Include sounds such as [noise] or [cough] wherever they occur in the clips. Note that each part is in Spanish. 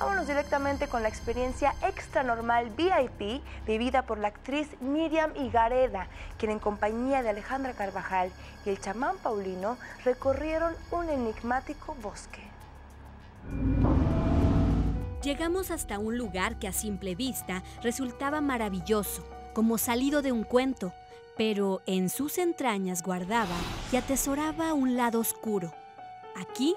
Vámonos directamente con la experiencia extra normal VIP vivida por la actriz Miriam Igareda, quien en compañía de Alejandra Carvajal y el chamán Paulino recorrieron un enigmático bosque. Llegamos hasta un lugar que a simple vista resultaba maravilloso, como salido de un cuento, pero en sus entrañas guardaba y atesoraba un lado oscuro. Aquí,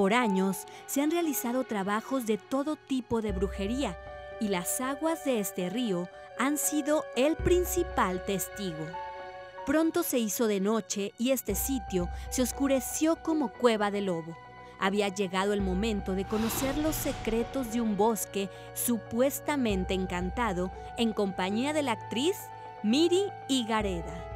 por años, se han realizado trabajos de todo tipo de brujería y las aguas de este río han sido el principal testigo. Pronto se hizo de noche y este sitio se oscureció como cueva de lobo. Había llegado el momento de conocer los secretos de un bosque supuestamente encantado en compañía de la actriz Miri Igareda.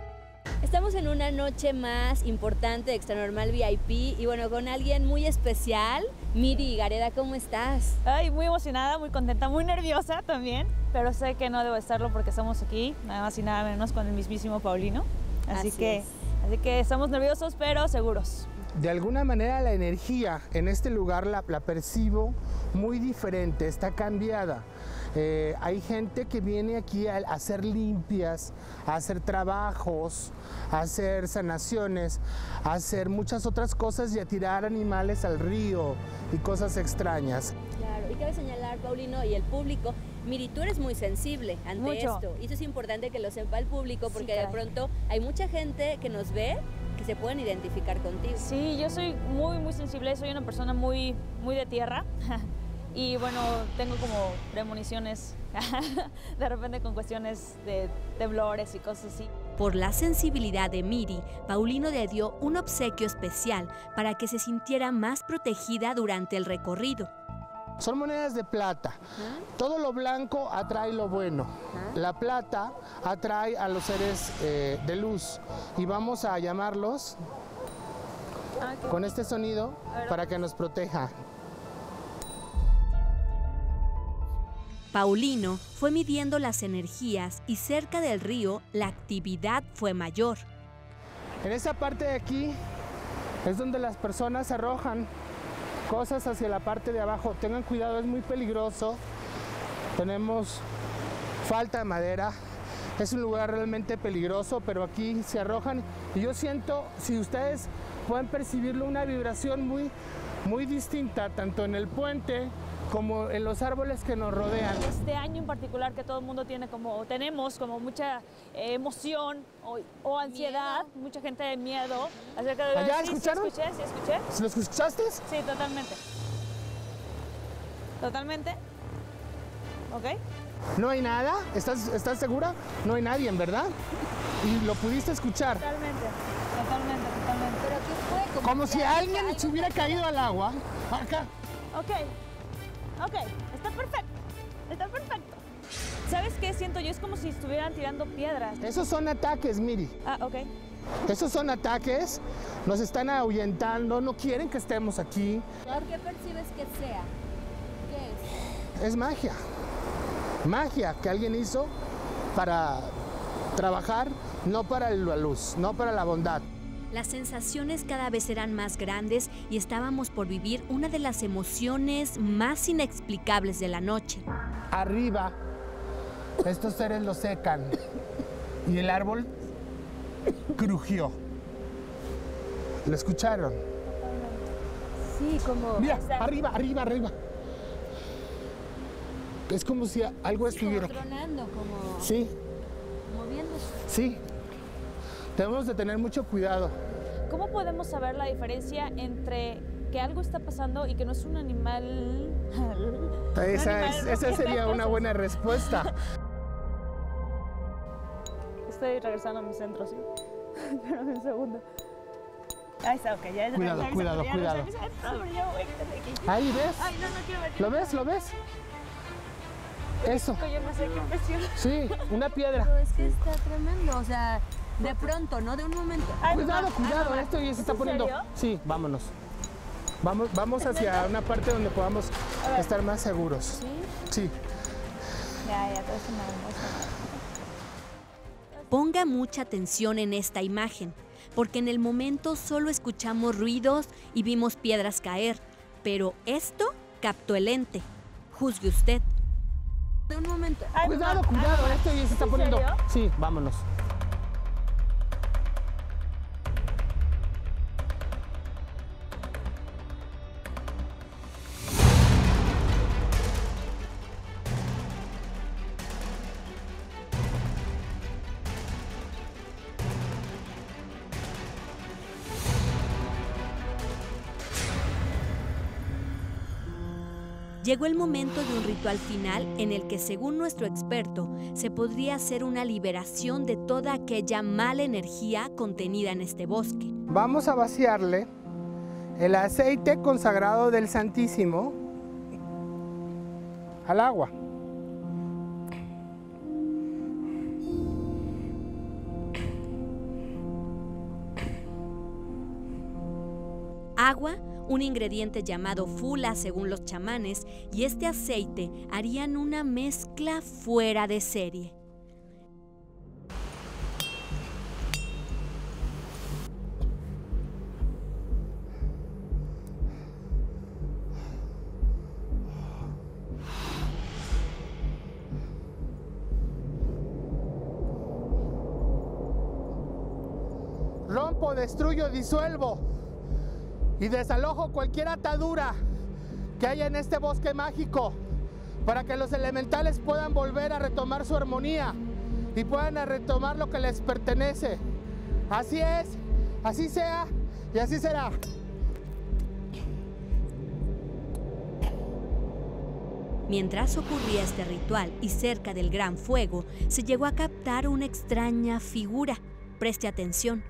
Estamos en una noche más importante de Extra Normal VIP y bueno, con alguien muy especial. Miri Igareda, ¿cómo estás? Ay, muy emocionada, muy contenta, muy nerviosa también, pero sé que no debo estarlo porque estamos aquí, nada más y nada menos con el mismísimo Paulino. Así, que, así que estamos nerviosos, pero seguros de alguna manera la energía en este lugar la, percibo muy diferente, está cambiada. Eh, hay gente que viene aquí a, hacer limpias, a hacer trabajos, a hacer sanaciones, a hacer muchas otras cosas y a tirar animales al río y cosas extrañas. Claro, y cabe señalar, Paulino, y el público, Miri, tú eres muy sensible ante esto. Y eso es importante que lo sepa el público porque de pronto hay mucha gente que nos ve que se pueden identificar contigo. Sí, yo soy muy, muy sensible, soy una persona muy, muy de tierra. [laughs] y bueno, tengo como premoniciones [laughs] de repente con cuestiones de temblores y cosas así. Por la sensibilidad de Miri, Paulino le dio un obsequio especial para que se sintiera más protegida durante el recorrido. Son monedas de plata. Todo lo blanco atrae lo bueno. La plata atrae a los seres eh, de luz. Y vamos a llamarlos ah, con este sonido para que nos proteja. Paulino fue midiendo las energías y cerca del río la actividad fue mayor. En esa parte de aquí es donde las personas arrojan cosas hacia la parte de abajo. Tengan cuidado, es muy peligroso. Tenemos falta de madera. Es un lugar realmente peligroso, pero aquí se arrojan. Y yo siento, si ustedes pueden percibirlo, una vibración muy, muy distinta, tanto en el puente como en los árboles que nos rodean. Este año en particular que todo el mundo tiene como, tenemos como mucha eh, emoción o, ansiedad, mucha gente de miedo acerca de... ¿Allá escucharon? Sí, escuché, sí, escuché. ¿Lo escuchaste? Sí, totalmente. ¿Totalmente? ¿Ok? ¿No hay nada? ¿Estás, ¿Estás segura? No hay nadie, ¿verdad? ¿Y lo pudiste escuchar? Totalmente, totalmente, totalmente. ¿Pero qué fue? Como, Como si alguien se hubiera caído al agua. Acá. Ok, Ok, está perfecto. Está perfecto. ¿Sabes qué siento yo? Es como si estuvieran tirando piedras. Esos son ataques, Miri. Ah, ok. Esos son ataques, nos están ahuyentando, no quieren que estemos aquí. ¿Qué percibes que sea? ¿Qué es? Es magia. Magia que alguien hizo para trabajar, no para la luz, no para la bondad. Las sensaciones cada vez eran más grandes y estábamos por vivir una de las emociones más inexplicables de la noche. Arriba, estos seres lo secan y el árbol crujió. ¿Lo escucharon? Sí, como... Mira, arriba, arriba, arriba. Es como si algo estuviera... tronando, como... Sí. Moviéndose. Sí. Debemos de tener mucho cuidado. ¿Cómo podemos saber la diferencia entre que algo está pasando y que no es un animal? Esa, sería una buena respuesta. Estoy regresando a mi centro, sí. Espérame un segundo. Ahí está, ok, ya es Cuidado, cuidado, cuidado. Ahí ves. Ay, no, no quiero ver. ¿Lo ves? ¿Lo ves? Eso. Yo no sé qué Sí, una piedra. Pero es que está tremendo, o sea, de pronto, ¿no? De un momento. cuidado, cuidado, esto ya se está poniendo. Sí, vámonos. Vamos, vamos hacia una parte donde podamos estar más seguros. ¿Sí? Sí. Ya, ya, todo Ponga mucha atención en esta imagen, porque en el momento solo escuchamos ruidos y vimos piedras caer, pero esto captó el ente. Juzgue usted. De un momento. Cuidado, cuidado, esto ya se está ¿En poniendo. serio? Sí, vámonos. Llegó el momento de un ritual final en el que, según nuestro experto, se podría hacer una liberación de toda aquella mala energía contenida en este bosque. Vamos a vaciarle el aceite consagrado del Santísimo al agua. Agua, un ingrediente llamado fula según los chamanes, y este aceite harían una mezcla fuera de serie. Rompo, destruyo, disuelvo y desalojo cualquier atadura que haya en este bosque mágico para que los elementales puedan volver a retomar su armonía y puedan retomar lo que les pertenece. Así es, así sea y así será. Mientras ocurría este ritual y cerca del gran fuego, se llegó a captar una extraña figura. Preste atención.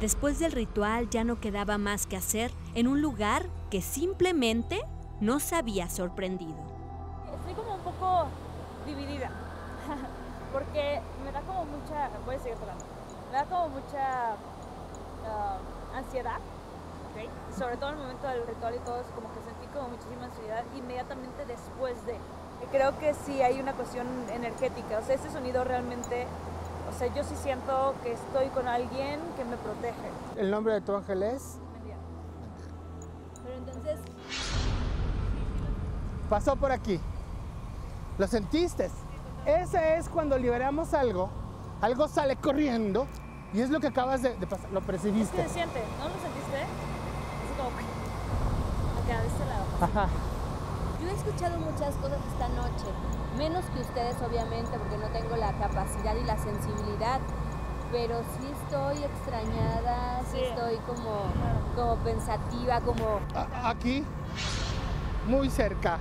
Después del ritual ya no quedaba más que hacer en un lugar que simplemente nos había sorprendido. Estoy como un poco dividida. [laughs] Porque me da como mucha. Voy a seguir hablando. Me da como mucha ah, ansiedad. sobre todo en el momento del ritual y todo como que sentí como muchísima ansiedad inmediatamente después de. Creo que sí hay una cuestión energética. O sea, ese sonido realmente. O sea, yo sí siento que estoy con alguien que me protege. El nombre de tu ángel es. Pero entonces. pasó por aquí. ¿Lo sentiste? Ese es cuando liberamos algo, algo sale corriendo y es lo que acabas de, de pasar, lo ¿Qué percibiste. se siente? ¿No lo sentiste? Así como. Acá, de este lado. Ajá. Yo he escuchado muchas cosas esta noche, menos que ustedes obviamente porque no tengo la capacidad y la sensibilidad, pero sí estoy extrañada, sí, Sí. estoy como, como pensativa, como... A- Aquí, muy cerca.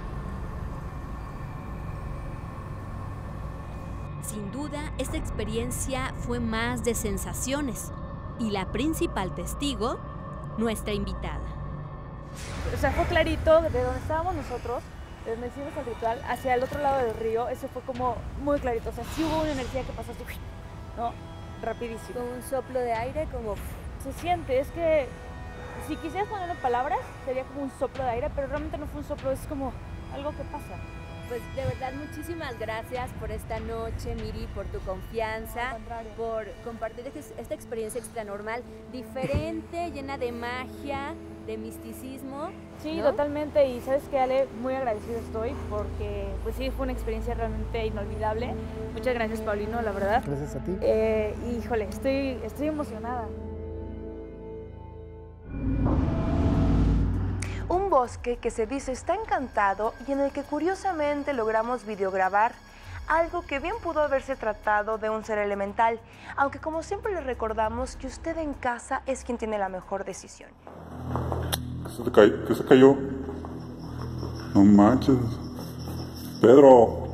Sin duda, esta experiencia fue más de sensaciones y la principal testigo, nuestra invitada. O sea, fue clarito de donde estábamos nosotros, donde hicimos el ritual, hacia el otro lado del río. Ese fue como muy clarito. O sea, sí hubo una energía que pasó así, ¿no? Rapidísimo. con un soplo de aire, como... Se siente, es que si quisieras ponerlo en palabras, sería como un soplo de aire, pero realmente no fue un soplo, es como algo que pasa. Pues de verdad muchísimas gracias por esta noche, Miri, por tu confianza, Al por compartir ex- esta experiencia extranormal, diferente, llena de magia, de misticismo. Sí, ¿no? totalmente. Y sabes que Ale, muy agradecido estoy porque, pues sí, fue una experiencia realmente inolvidable. Muchas gracias, Paulino, la verdad. Gracias a ti. Eh, híjole, estoy, estoy emocionada. Un bosque que se dice está encantado y en el que curiosamente logramos videograbar algo que bien pudo haberse tratado de un ser elemental, aunque como siempre le recordamos que usted en casa es quien tiene la mejor decisión. ¿Qué se, cayó? No manches. Pedro,